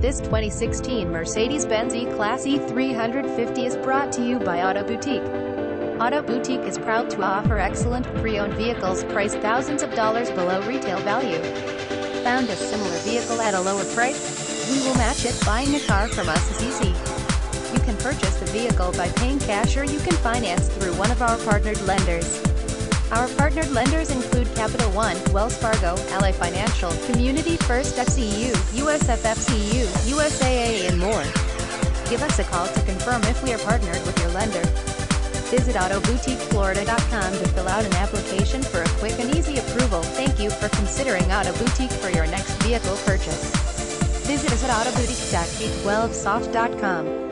This 2016 Mercedes-Benz E-Class E350 is brought to you by Auto Boutique. Auto Boutique is proud to offer excellent pre-owned vehicles priced thousands of dollars below retail value. Found a similar vehicle at a lower price? We will match it. Buying a car from us is easy. You can purchase the vehicle by paying cash or you can finance through one of our partnered lenders. Our partnered lenders include Capital One, Wells Fargo, Ally Financial, Community First FCU, USFFCU, USAA and more. Give us a call to confirm if we are partnered with your lender. Visit AutoBoutiqueFlorida.com to fill out an application for a quick and easy approval. Thank you for considering Auto Boutique for your next vehicle purchase. Visit us at autoboutique.v12soft.com.